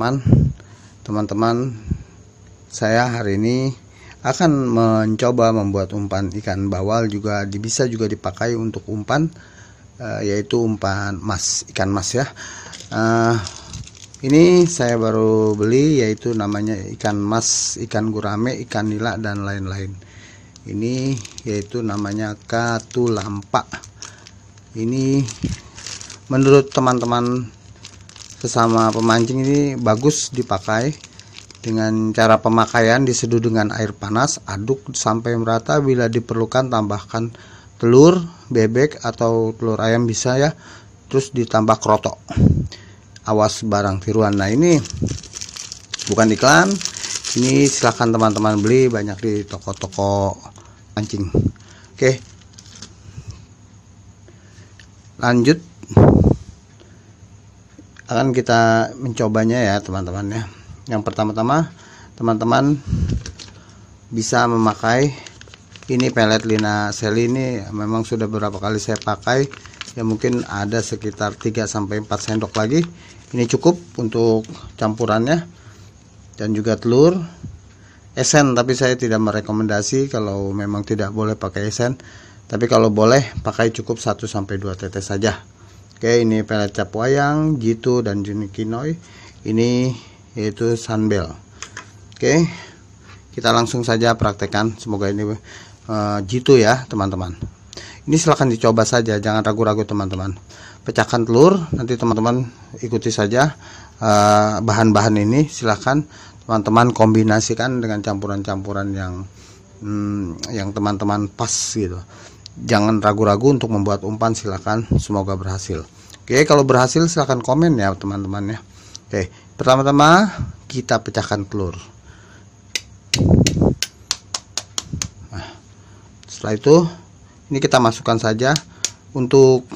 teman teman-teman saya hari ini akan mencoba membuat umpan ikan bawal juga bisa juga dipakai untuk umpan uh, yaitu umpan mas ikan mas ya. Uh, ini saya baru beli yaitu namanya ikan mas ikan gurame ikan nila dan lain-lain. Ini yaitu namanya katulampa ini menurut teman-teman sesama pemancing ini bagus dipakai dengan cara pemakaian diseduh dengan air panas aduk sampai merata. Bila diperlukan tambahkan telur bebek atau telur ayam bisa ya. Terus ditambah krotok awas barang tiruan. Nah ini bukan iklan. Ini silahkan teman-teman beli banyak di toko-toko pancing oke. Lanjut akan kita mencobanya ya teman-teman ya. Yang pertama-tama teman-teman bisa memakai ini pelet lina seli ini. Memang sudah beberapa kali saya pakai. Ya mungkin ada sekitar 3 sampai 4 sendok lagi. Ini cukup untuk campurannya. Dan juga telur. Esen tapi saya tidak merekomendasi kalau memang tidak boleh pakai esen. Tapi kalau boleh pakai cukup 1 sampai 2 tetes saja Oke ini pelet cap wayang jitu dan junikinoy ini yaitu sunbel Oke kita langsung saja praktekkan semoga ini uh, ya teman-teman. Ini silahkan dicoba saja jangan ragu-ragu teman-teman. Pecahkan telur nanti teman-teman ikuti saja eh, bahan-bahan uh, ini. Silahkan teman-teman kombinasikan dengan campuran-campuran yang hmm, yang teman-teman pas gitu jangan ragu-ragu untuk membuat umpan silahkan semoga berhasil. Oke kalau berhasil silahkan komen ya teman-teman ya. Oke pertama-tama kita pecahkan telur. Nah, setelah itu ini kita masukkan saja. Untuk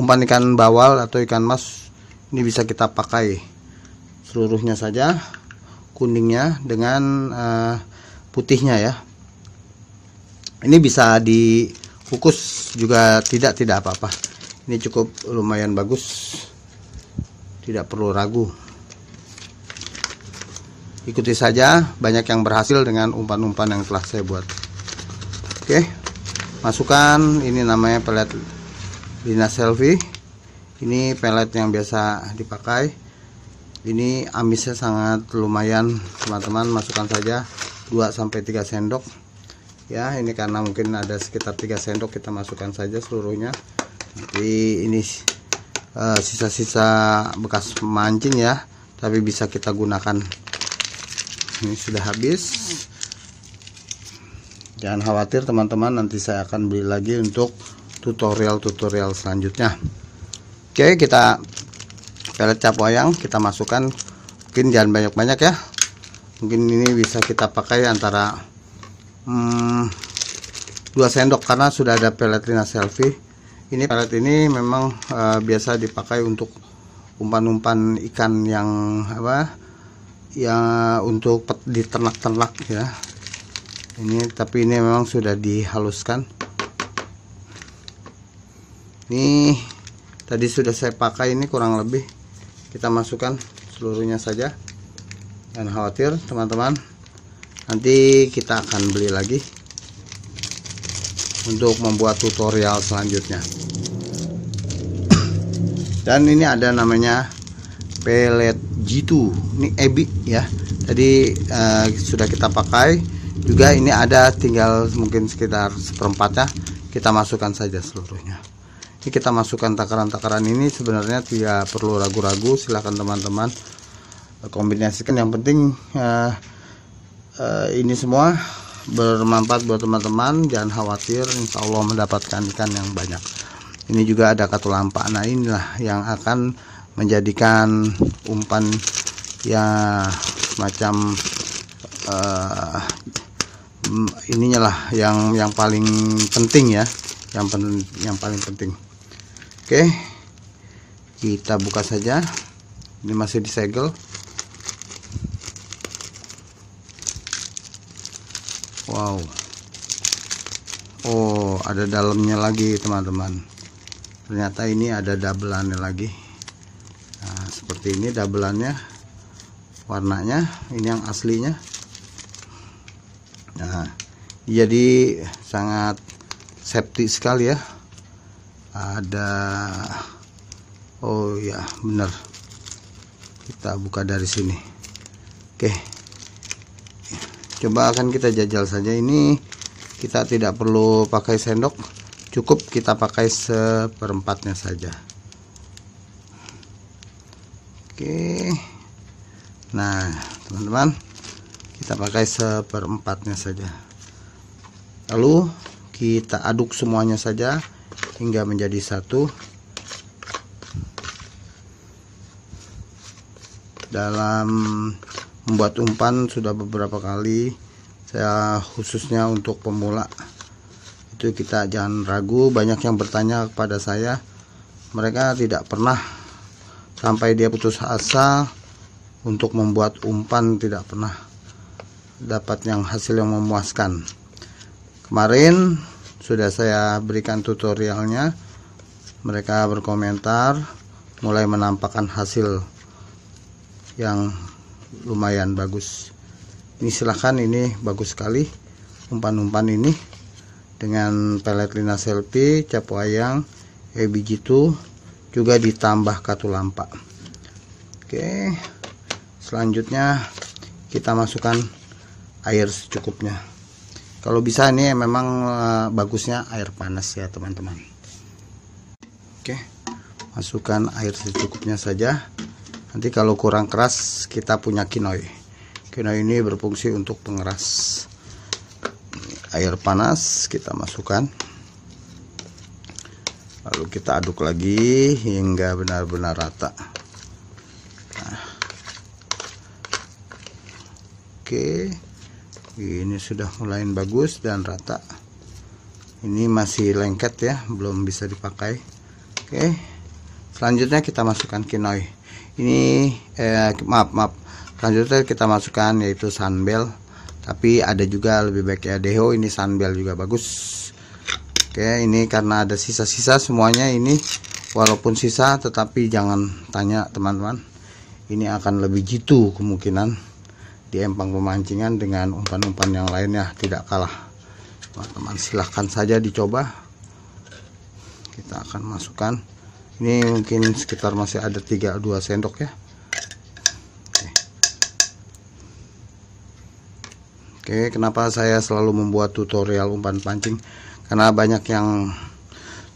umpan ikan bawal atau ikan mas ini bisa kita pakai seluruhnya saja kuningnya dengan uh, putihnya ya. Ini bisa dikukus juga tidak tidak apa-apa. Ini cukup lumayan bagus. Tidak perlu ragu. Ikuti saja banyak yang berhasil dengan umpan-umpan yang telah saya buat. Oke masukkan. Ini namanya pelet lina selfie ini pelet yang biasa dipakai. Ini amisnya sangat lumayan teman-teman. Masukkan saja 2 sampai 3 sendok ya ini karena mungkin ada sekitar 3 sendok kita masukkan saja seluruhnya. Nanti ini eh, sisa-sisa uh, bekas mancing ya tapi bisa kita gunakan. Ini sudah habis. Jangan khawatir teman-teman nanti saya akan beli lagi untuk tutorial-tutorial selanjutnya. Oke kita pelet cap wayang kita masukkan. Mungkin jangan banyak-banyak ya. Mungkin ini bisa kita pakai antara hmm, 2 sendok karena sudah ada pelet lina selfie. Ini pelet ini memang uh, biasa dipakai untuk umpan-umpan ikan yang apa ya untuk di ternak-ternak ya. Ini tapi ini memang sudah dihaluskan. Ini tadi sudah saya pakai ini kurang lebih. Kita masukkan seluruhnya saja. Dan khawatir teman-teman nanti kita akan beli lagi untuk membuat tutorial selanjutnya. Dan ini ada namanya pelet G2 ini ebi ya. Tadi uh, sudah kita pakai. Juga ini ada tinggal mungkin sekitar seperempatnya kita masukkan saja seluruhnya. Ini kita masukkan takaran-takaran ini. Sebenarnya tidak perlu ragu-ragu. Silahkan teman-teman kombinasikan. Yang penting uh, uh, ini semua bermanfaat buat teman-teman. Jangan khawatir insya Allah mendapatkan ikan yang banyak. Ini juga ada katulampa. Nah inilah yang akan menjadikan umpan ya macam uh, ininya lah yang yang paling penting ya. Yang pen, yang paling penting. Oke kita buka saja. Ini masih disegel wow. Oh ada dalamnya lagi teman-teman. Ternyata ini ada dabelannya lagi. Nah seperti ini dabelannya warnanya ini yang aslinya. Nah jadi sangat safety sekali ya. Ada oh ya benar. Kita buka dari sini. Oke coba akan kita jajal saja. Ini kita tidak perlu pakai sendok. Cukup kita pakai seperempatnya saja. Oke. Nah teman-teman kita pakai seperempatnya saja. Lalu kita aduk semuanya saja hingga menjadi satu. Dalam membuat umpan sudah beberapa kali. Saya khususnya untuk pemula. Itu kita jangan ragu. Banyak yang bertanya kepada saya. Mereka tidak pernah sampai dia putus asa untuk membuat umpan tidak pernah dapat yang hasil yang memuaskan. Kemarin sudah saya berikan tutorialnya. Mereka berkomentar mulai menampakkan hasil yang lumayan bagus. Ini silahkan ini bagus sekali umpan-umpan ini dengan pelet lina selfie cap wayang EBG2 juga ditambah katulampa oke selanjutnya kita masukkan air secukupnya. Kalau bisa ini memang uh, bagusnya air panas ya teman-teman. Oke masukkan air secukupnya saja nanti kalau kurang keras kita punya kinoi. Kinoi ini berfungsi untuk pengeras air panas kita masukkan. Lalu kita aduk lagi hingga benar-benar rata. Oke. Ini sudah mulai bagus dan rata. Ini masih lengket ya belum bisa dipakai. Oke. Selanjutnya kita masukkan kinoi ini eh, maaf maaf. Selanjutnya kita masukkan yaitu sunbel tapi ada juga lebih baik ya. Deho ini sunbel juga bagus. Oke ini karena ada sisa-sisa semuanya ini. Walaupun sisa tetapi jangan tanya teman-teman. Ini akan lebih jitu kemungkinan di empang pemancingan dengan umpan-umpan yang lainnya tidak kalah. Teman-teman silahkan saja dicoba. Kita akan masukkan ini mungkin sekitar masih ada 3 2 sendok ya. Oke. Kenapa saya selalu membuat tutorial umpan pancing? Karena banyak yang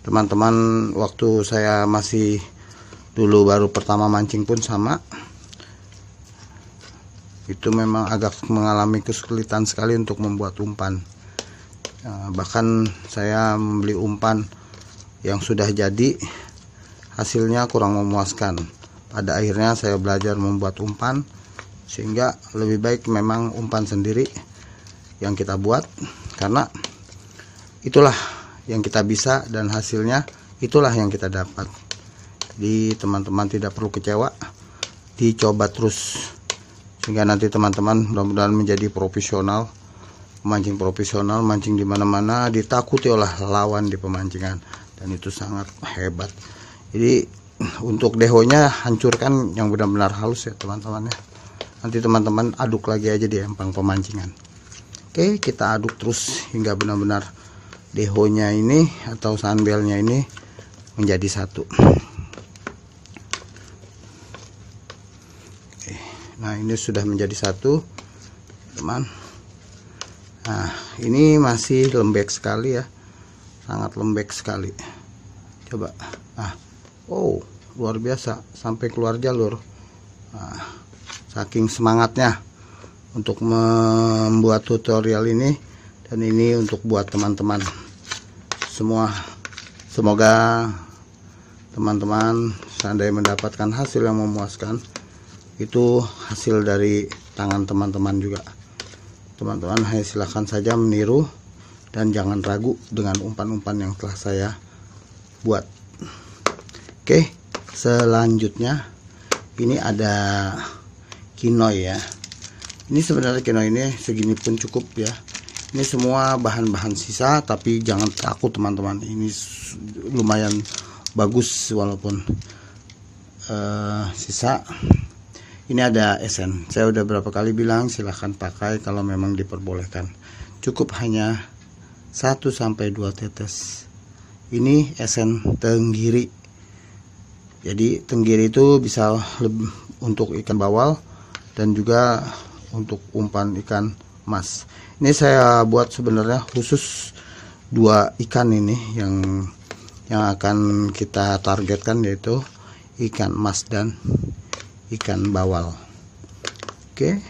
teman-teman waktu saya masih dulu baru pertama mancing pun sama. Itu memang agak mengalami kesulitan sekali untuk membuat umpan. Nah, bahkan saya membeli umpan yang sudah jadi hasilnya kurang memuaskan. Pada akhirnya saya belajar membuat umpan sehingga lebih baik memang umpan sendiri yang kita buat karena itulah yang kita bisa dan hasilnya itulah yang kita dapat. Di teman-teman tidak perlu kecewa dicoba terus sehingga nanti teman-teman mudah-mudahan menjadi profesional mancing profesional mancing di mana-mana ditakuti oleh lawan di pemancingan dan itu sangat hebat jadi untuk dehonya hancurkan yang benar-benar halus ya teman-teman ya. Nanti teman-teman aduk lagi aja di empang pemancingan. Oke kita aduk terus hingga benar-benar dehonya ini atau sunbelnya ini menjadi satu. Nah ini sudah menjadi satu teman nah ini masih lembek sekali ya. Sangat lembek sekali. Coba ah oh luar biasa. Sampai keluar jalur. Nah, saking semangatnya untuk membuat tutorial ini. Dan ini untuk buat teman-teman semua. Semoga teman-teman seandainya mendapatkan hasil yang memuaskan itu hasil dari tangan teman-teman juga. Teman-teman hanya silahkan saja meniru dan jangan ragu dengan umpan-umpan yang telah saya buat oke selanjutnya ini ada kinoi ya. Ini sebenarnya kinoi ini segini pun cukup ya. Ini semua bahan-bahan sisa tapi jangan takut teman-teman. Ini lumayan bagus walaupun uh, sisa. Ini ada esen. Saya udah berapa kali bilang silahkan pakai kalau memang diperbolehkan. Cukup hanya 1 sampai 2 tetes. Ini esen tenggiri jadi tenggiri itu bisa lebih untuk ikan bawal dan juga untuk umpan ikan mas. Ini saya buat sebenarnya khusus dua ikan ini yang yang akan kita targetkan yaitu ikan mas dan ikan bawal. Oke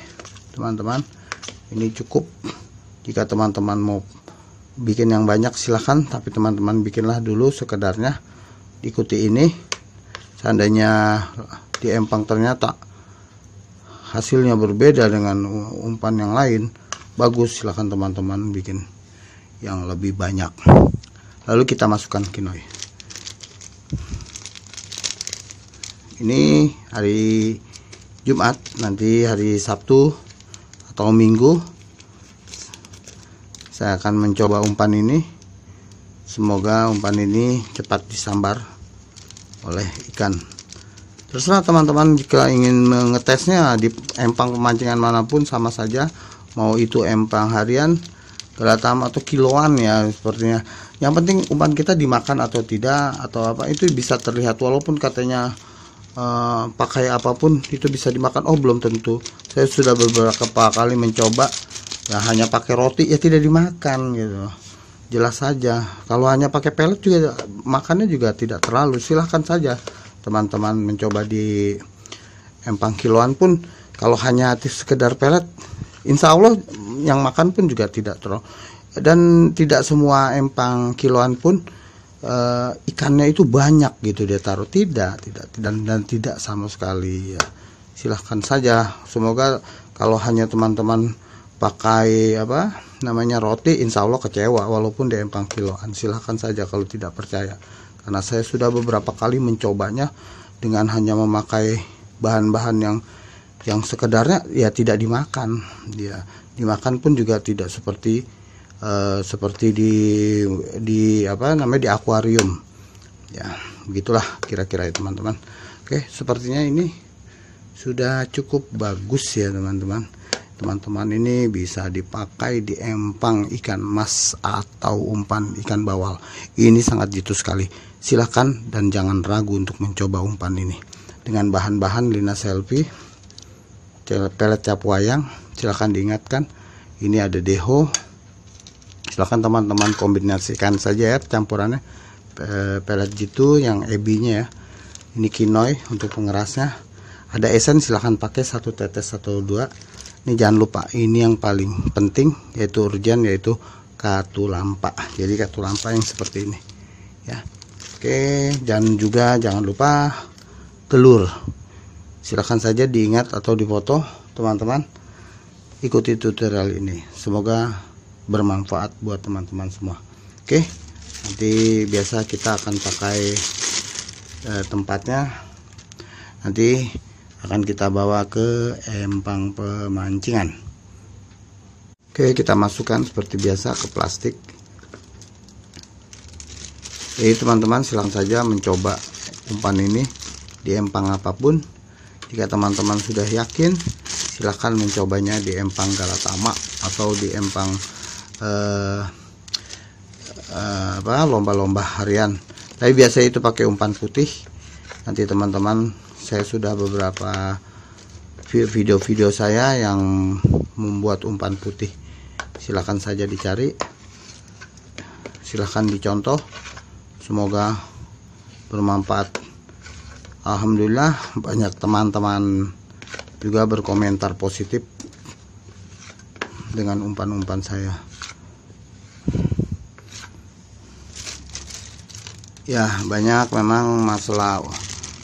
teman-teman ini cukup. Jika teman-teman mau bikin yang banyak silahkan. Tapi teman-teman bikinlah dulu sekedarnya. Ikuti ini seandainya di empang ternyata hasilnya berbeda dengan umpan yang lain bagus silahkan teman-teman bikin yang lebih banyak. Lalu kita masukkan kinoi ini hari Jumat nanti hari Sabtu atau Minggu saya akan mencoba umpan ini. Semoga umpan ini cepat disambar oleh ikan. Terserah teman-teman jika ingin mengetesnya di empang pemancingan mana pun sama saja. Mau itu empang harian gelatam atau kiloan ya sepertinya. Yang penting umpan kita dimakan atau tidak atau apa itu bisa terlihat. Walaupun katanya uh, pakai apa pun itu bisa dimakan. Oh belum tentu. Saya sudah beberapa kali mencoba ya hanya pakai roti ya tidak dimakan gitu jelas saja. Kalau hanya pakai pelet juga makannya juga tidak terlalu. Silahkan saja teman-teman mencoba di empang kiloan pun. Kalau hanya sekedar pelet insya Allah yang makan pun juga tidak terlalu. Dan tidak semua empang kiloan pun uh, ikannya itu banyak gitu dia taruh. Tidak tidak. Dan dan tidak sama sekali ya. Silahkan saja. Semoga kalau hanya teman-teman pakai apa namanya roti insya Allah kecewa walaupun di empang kiloan. Silahkan saja kalau tidak percaya. Karena saya sudah beberapa kali mencobanya dengan hanya memakai bahan-bahan yang yang sekedarnya ya tidak dimakan. Dia dimakan pun juga tidak seperti uh, seperti di di apa namanya di akuarium. Ya begitulah kira-kira ya teman-teman. Oke sepertinya ini sudah cukup bagus ya teman-teman teman-teman ini bisa dipakai di empang ikan mas atau umpan ikan bawal. Ini sangat jitu sekali. Silahkan dan jangan ragu untuk mencoba umpan ini. Dengan bahan-bahan lina selfie pelet cap wayang silahkan diingatkan. Ini ada deho. Silahkan teman-teman kombinasikan saja ya campurannya. Pelet jitu yang ebinya ya. Ini kinoi untuk pengerasnya. Ada esen silahkan pakai satu tetes atau dua ini jangan lupa ini yang paling penting yaitu urgen yaitu katulampa. Jadi katulampa yang seperti ini ya. Oke jangan juga jangan lupa telur. Silahkan saja diingat atau difoto teman-teman. Ikuti tutorial ini. Semoga bermanfaat buat teman-teman semua. Oke nanti biasa kita akan pakai eh, tempatnya. Nanti akan kita bawa ke empang pemancingan. Oke kita masukkan seperti biasa ke plastik. Jadi teman-teman silang saja mencoba umpan ini di empang apa pun. Jika teman-teman sudah yakin silahkan mencobanya di empang galatama atau di empang uh, apa lomba-lomba harian. Tapi biasa itu pakai umpan putih. Nanti teman-teman saya sudah beberapa video-video saya yang membuat umpan putih. Silahkan saja dicari. Silahkan dicontoh. Semoga bermanfaat. Alhamdulillah banyak teman-teman juga berkomentar positif dengan umpan-umpan saya. Ya banyak memang masalah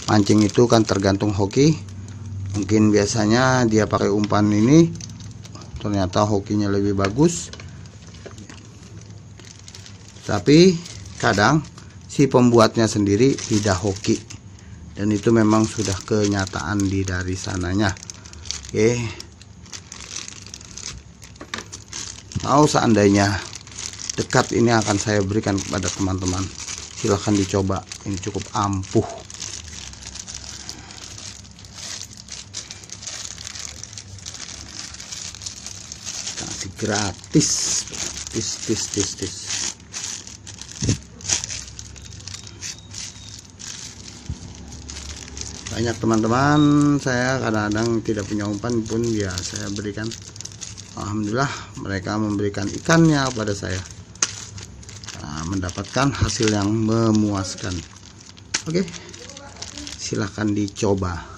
mancing itu kan tergantung hoki. Mungkin biasanya dia pakai umpan ini ternyata hokinya lebih bagus. Tapi kadang si pembuatnya sendiri tidak hoki. Dan itu memang sudah kenyataan di dari sananya. Oke. Mau seandainya dekat ini akan saya berikan kepada teman-teman. Silahkan dicoba. Ini cukup ampuh gratis. Tis tis tis tis. Banyak teman-teman. Saya kadang-kadang tidak punya umpan pun ya saya berikan. Alhamdulillah mereka memberikan ikannya kepada saya. Nah, mendapatkan hasil yang memuaskan. Oke silahkan dicoba